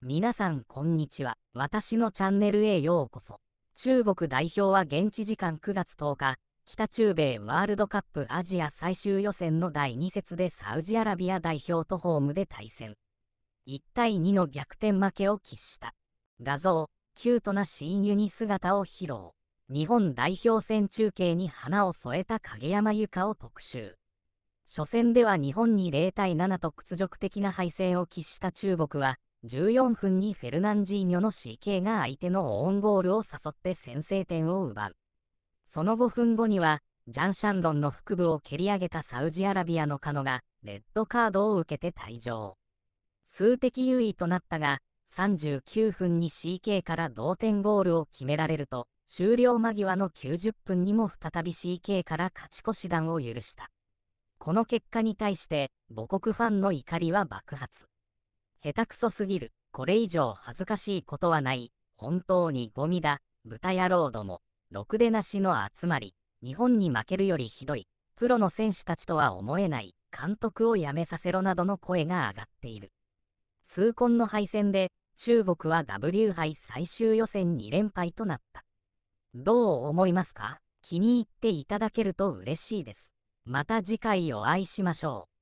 皆さんこんにちは。私のチャンネルへようこそ。中国代表は現地時間9月10日、北中米ワールドカップアジア最終予選の第2節でサウジアラビア代表とホームで対戦。1対2の逆転負けを喫した。画像、キュートな親友に姿を披露。日本代表戦中継に花を添えた影山由佳を特集。初戦では日本に0対7と屈辱的な敗戦を喫した中国は、14分にフェルナンジーニョの CK が相手のオウンゴールを誘って先制点を奪う。その5分後には、ジャン・シャンロンの腹部を蹴り上げたサウジアラビアのカノが、レッドカードを受けて退場。数的優位となったが、39分に CK から同点ゴールを決められると、終了間際の90分にも再び CK から勝ち越し弾を許した。この結果に対して母国ファンの怒りは爆発。下手くそすぎる。これ以上恥ずかしいことはない。本当にゴミだ。豚野郎ども。ろくでなしの集まり。日本に負けるよりひどい。プロの選手たちとは思えない。監督を辞めさせろなどの声が上がっている。痛恨の敗戦で中国は W 杯最終予選2連敗となった。どう思いますか？気に入っていただけると嬉しいです。また次回お会いしましょう。